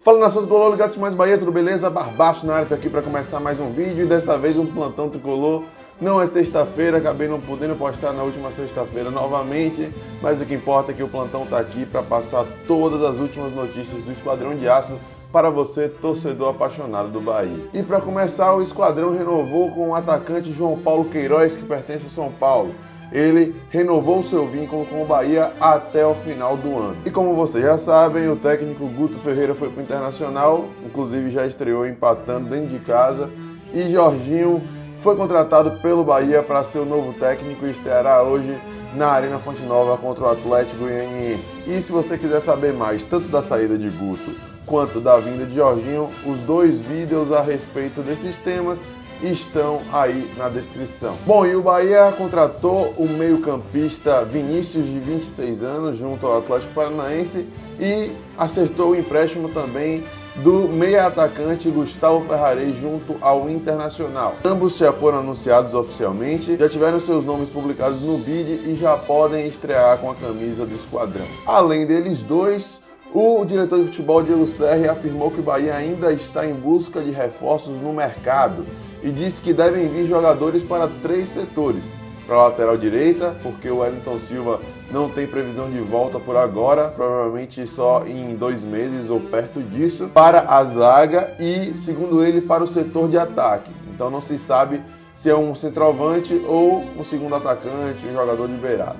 Fala nação tricolor, ligados mais Bahia, tudo beleza? Barbaço na área, tô aqui para começar mais um vídeo e dessa vez um plantão tricolor. Não é sexta-feira, acabei não podendo postar na última sexta-feira novamente, mas o que importa é que o plantão tá aqui para passar todas as últimas notícias do Esquadrão de Aço para você, torcedor apaixonado do Bahia. E para começar, o esquadrão renovou com o atacante João Paulo Queiroz, que pertence a São Paulo ele renovou seu vínculo com o Bahia até o final do ano. E como vocês já sabem, o técnico Guto Ferreira foi para o Internacional, inclusive já estreou empatando dentro de casa, e Jorginho foi contratado pelo Bahia para ser o novo técnico e estreará hoje na Arena Fonte Nova contra o Atlético Goianiense. E se você quiser saber mais tanto da saída de Guto quanto da vinda de Jorginho, os dois vídeos a respeito desses temas estão aí na descrição. Bom, e o Bahia contratou o meio-campista Vinícius, de 26 anos, junto ao Atlético Paranaense e acertou o empréstimo também do meia-atacante Gustavo Ferrarez junto ao Internacional. Ambos já foram anunciados oficialmente, já tiveram seus nomes publicados no BID e já podem estrear com a camisa do esquadrão. Além deles dois, o diretor de futebol Diego Serri afirmou que o Bahia ainda está em busca de reforços no mercado e disse que devem vir jogadores para três setores. Para a lateral direita, porque o Wellington Silva não tem previsão de volta por agora, provavelmente só em dois meses ou perto disso. Para a zaga e, segundo ele, para o setor de ataque. Então não se sabe se é um centroavante ou um segundo atacante, um jogador de beirada.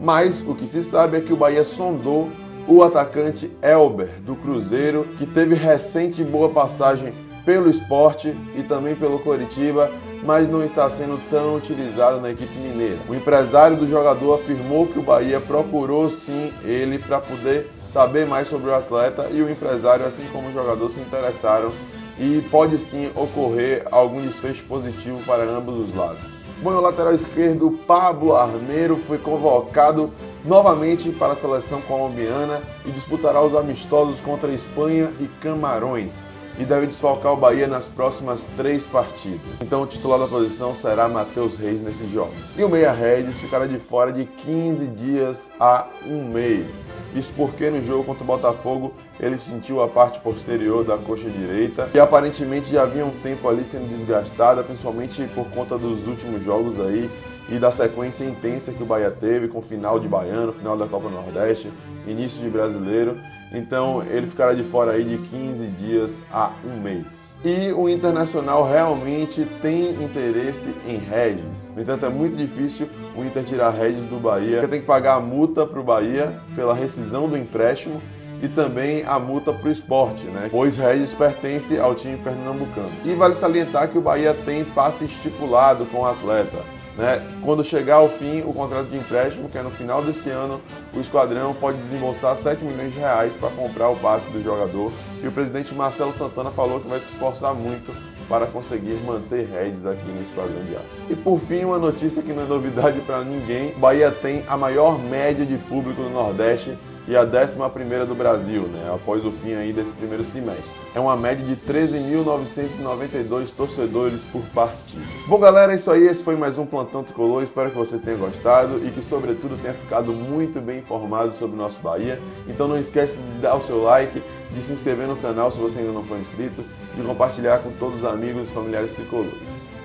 Mas o que se sabe é que o Bahia sondou o atacante Elber, do Cruzeiro, que teve recente boa passagem pelo esporte e também pelo Coritiba, mas não está sendo tão utilizado na equipe mineira. O empresário do jogador afirmou que o Bahia procurou sim ele para poder saber mais sobre o atleta e o empresário, assim como o jogador, se interessaram e pode sim ocorrer algum desfecho positivo para ambos os lados. Bom, o lateral esquerdo Pablo Armeiro foi convocado novamente para a seleção colombiana e disputará os amistosos contra Espanha e Camarões e deve desfalcar o Bahia nas próximas três partidas. Então o titular da posição será Matheus Reis nesses jogos. E o Meia Regis ficará de fora de 15 dias a um mês. Isso porque no jogo contra o Botafogo ele sentiu a parte posterior da coxa direita e aparentemente já havia um tempo ali sendo desgastada, principalmente por conta dos últimos jogos aí e da sequência intensa que o Bahia teve com o final de Baiano, final da Copa Nordeste, início de Brasileiro. Então ele ficará de fora aí de 15 dias a um mês. E o Internacional realmente tem interesse em Regis. No entanto, é muito difícil o Inter tirar Regis do Bahia, porque tem que pagar a multa para o Bahia pela rescisão do empréstimo e também a multa para o esporte, né? Pois Regis pertence ao time pernambucano. E vale salientar que o Bahia tem passe estipulado com o atleta. Né? Quando chegar ao fim o contrato de empréstimo, que é no final desse ano, o esquadrão pode desembolsar 7 milhões de reais para comprar o passe do jogador. E o presidente Marcelo Santana falou que vai se esforçar muito para conseguir manter Regis aqui no Esquadrão de Aço. E por fim, uma notícia que não é novidade para ninguém: Bahia tem a maior média de público no Nordeste e a 11ª do Brasil, né, após o fim aí desse primeiro semestre. É uma média de 13.992 torcedores por partida. Bom, galera, é isso aí. Esse foi mais um Plantão Tricolor. Espero que você tenha gostado e que, sobretudo, tenha ficado muito bem informado sobre o nosso Bahia. Então não esquece de dar o seu like, de se inscrever no canal se você ainda não for inscrito, de compartilhar com todos os amigos e familiares tricolores.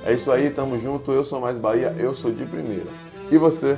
É isso aí, tamo junto. Eu sou mais Bahia, eu sou de primeira. E você?